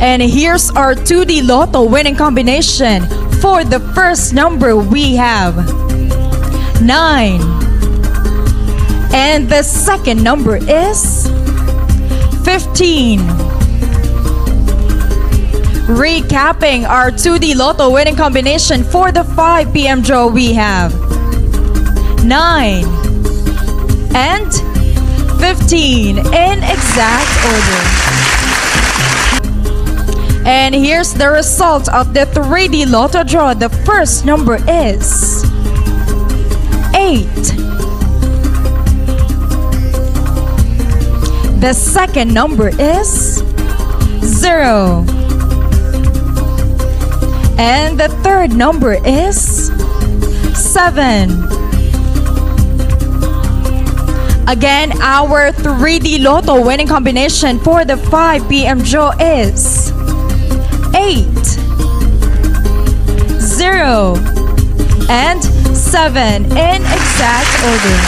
And here's our 2D Lotto winning combination. For the first number, we have 9. And the second number is 15. Recapping our 2D Lotto winning combination for the 5 p.m. draw, we have 9 and 15 in exact order. And here's the result of the 3D Lotto draw. The first number is 8. The second number is 0. And the third number is 7. Again, our 3D Lotto winning combination for the 5 p.m. draw is 8, 0, and 7 in exact order.